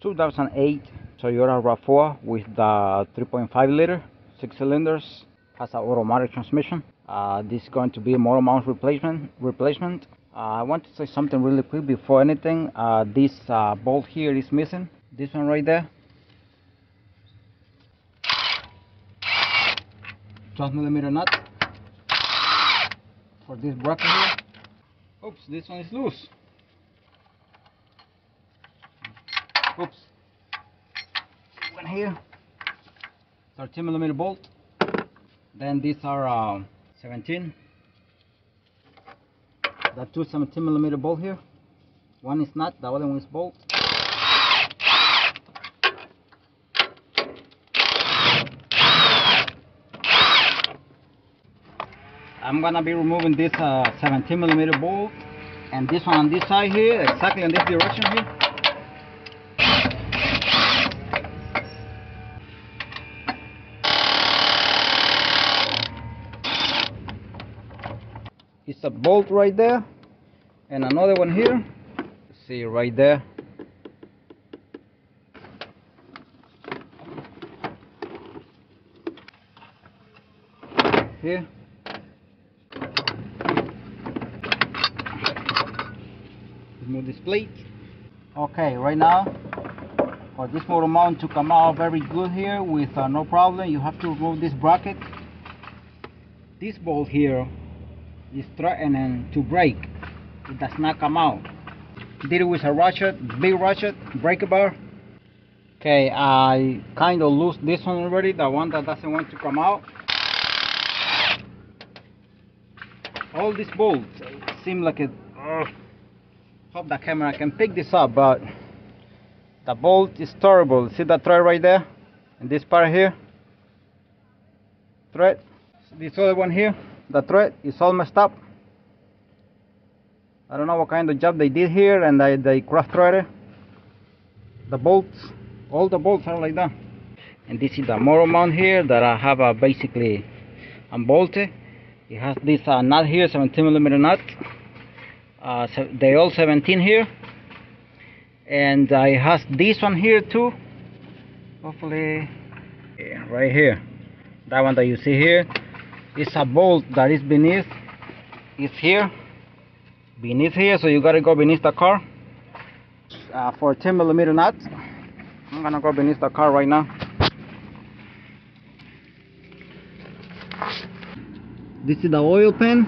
2008 Toyota RAV4 with the 3.5 liter, six cylinders, has an automatic transmission. Uh, this is going to be a motor mount replacement. Replacement. Uh, I want to say something really quick before anything. Uh, this uh, bolt here is missing. This one right there. 12 millimeter nut for this bracket here. Oops, this one is loose. Oops. One here. 13 millimeter bolt. Then these are uh, 17. The two 17 millimeter bolt here. One is nut, the other one is bolt. I'm gonna be removing this uh, 17 millimeter bolt and this one on this side here, exactly in this direction here. It's a bolt right there and another one here. See right there. Here. remove this plate okay right now for this motor mount to come out very good here with uh, no problem you have to remove this bracket this bolt here is threatening to break. It does not come out. Did it with a ratchet big ratchet breaker bar okay I kind of lose this one already the one that doesn't want to come out. All these bolts seem like it hope the camera can pick this up but the bolt is terrible. See the thread right there? And this part here? Thread? This other one here the thread is all messed up. I don't know what kind of job they did here and they, they cross threaded the bolts all the bolts are like that. And this is the motor mount here that I have uh, basically unbolted it has this uh, nut here 17 millimeter nut. Uh, so they all 17 here. And I has this one here too. Hopefully yeah, right here. That one that you see here is a bolt that is beneath it's here beneath here so you gotta go beneath the car. Uh, for 10 millimeter nut I'm gonna go beneath the car right now. This is the oil pan.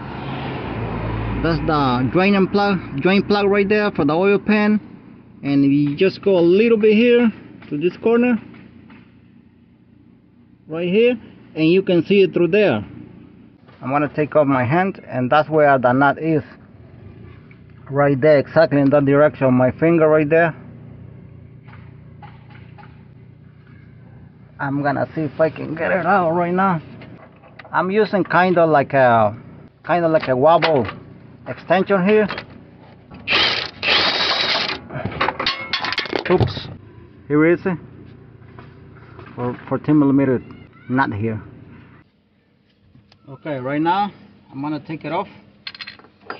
That's the drain and plug drain plug right there for the oil pan. And we just go a little bit here to this corner. Right here and you can see it through there I'm gonna take off my hand and that's where the nut is. Right there exactly in that direction. My finger right there. I'm gonna see if I can get it out right now. I'm using kind of like a kind of like a wobble extension here. Oops. Here is it. For 14 millimeter nut here okay right now I'm gonna take it off.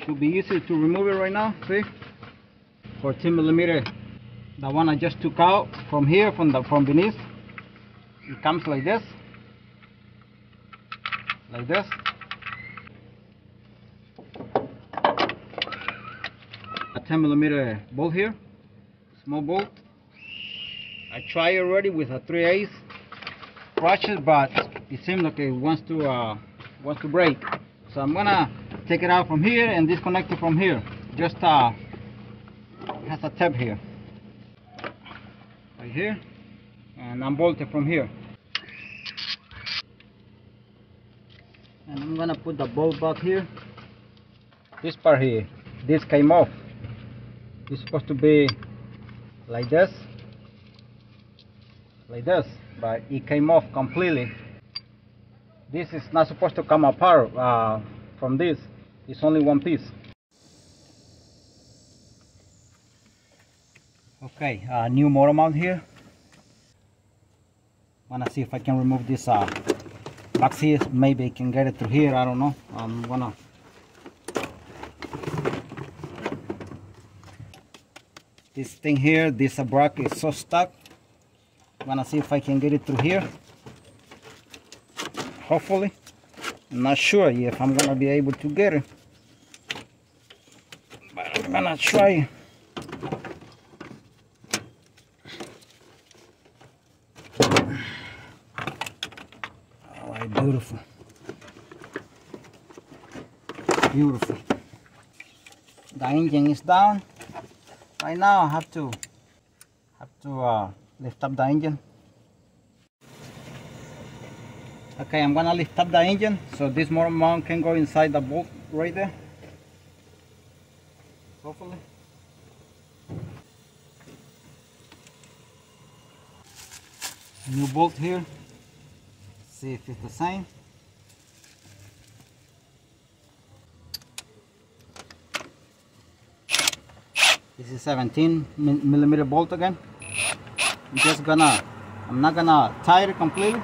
Should be easy to remove it right now see? 14 millimeter. The one I just took out from here from the from beneath it comes like this. Like this. A 10 millimeter bolt here. Small bolt. I tried already with a 3 8 ratchet but it seems like it wants to uh, wants to break. So I'm gonna take it out from here and disconnect it from here. Just uh, has a tab here. Right here. And unbolt it from here. And I'm gonna put the bolt back here. This part here this came off. It's supposed to be like this. Like this but it came off completely this is not supposed to come apart uh, from this. It's only one piece. Okay uh, new motor mount here. Wanna see if I can remove this uh, box here maybe I can get it through here I don't know. I'm gonna this thing here this bracket is so stuck. Gonna see if I can get it through here hopefully. I'm not sure if I'm gonna be able to get it. But I'm gonna try. Alright, beautiful. Beautiful. The engine is down. Right now I have to have to uh, lift up the engine okay I'm gonna lift up the engine. So this motor mount can go inside the bolt right there. Hopefully. New bolt here. See if it's the same. This is 17 millimeter bolt again. I'm just gonna I'm not gonna tie it completely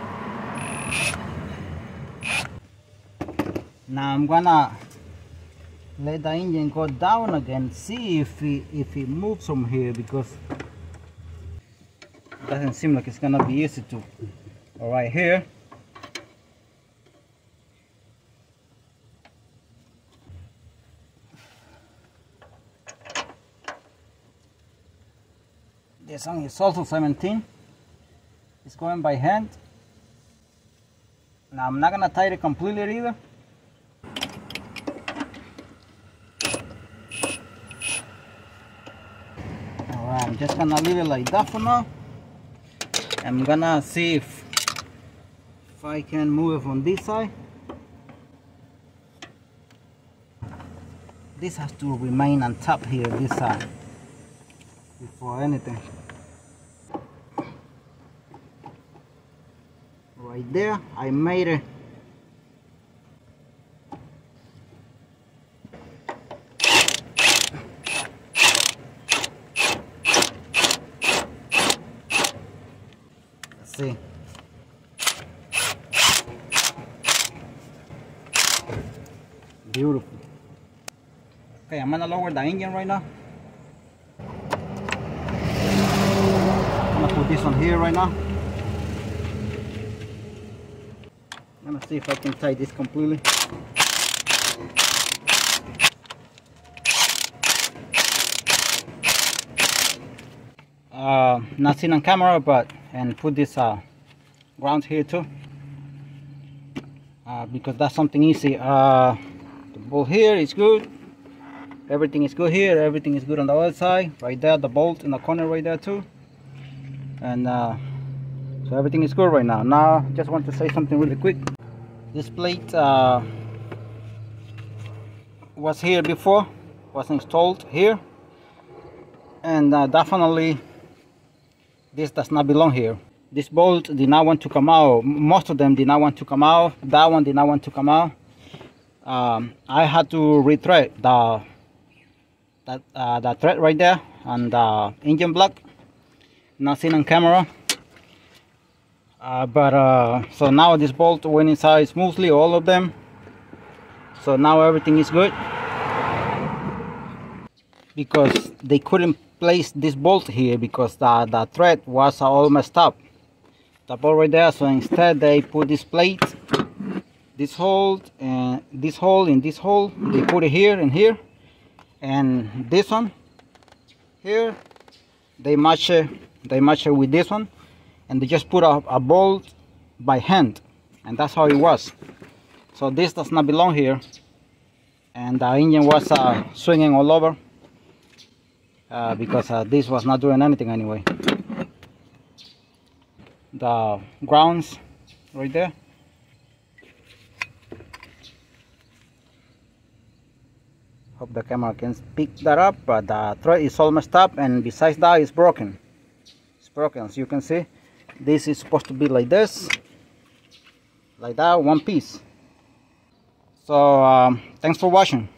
now I'm gonna let the engine go down again see if it, if it moves from here because it doesn't seem like it's gonna be easy to all right here. This one is also 17 it's going by hand. Now I'm not gonna tie it completely either I'm just gonna leave it like that for now. I'm gonna see if if I can move it from this side. This has to remain on top here this side before anything. Right there I made it see beautiful. Okay I'm gonna lower the engine right now. I'm gonna put this on here right now. I'm gonna see if I can tie this completely. Uh, not seen on camera but and put this uh, ground here too. Uh, because that's something easy. Uh, the bolt here is good. Everything is good here. Everything is good on the other side. Right there the bolt in the corner right there too. And uh, so everything is good right now. Now just want to say something really quick. This plate uh, was here before. Was installed here. And uh, definitely this does not belong here. This bolt did not want to come out. Most of them did not want to come out. That one did not want to come out. Um, I had to rethread the that uh, the thread right there and the engine block. Not seen on camera. Uh, but uh, so now this bolt went inside smoothly all of them. So now everything is good. Because they couldn't place this bolt here because the, the thread was all messed up. The bolt right there so instead they put this plate this hole and this hole in this hole. They put it here and here and this one here. They match it they match it with this one and they just put a, a bolt by hand and that's how it was. So this does not belong here and the engine was uh, swinging all over uh, because uh, this was not doing anything anyway. The grounds right there. Hope the camera can pick that up but the thread is almost up and besides that it's broken. It's broken as you can see. This is supposed to be like this. Like that one piece. So um, thanks for watching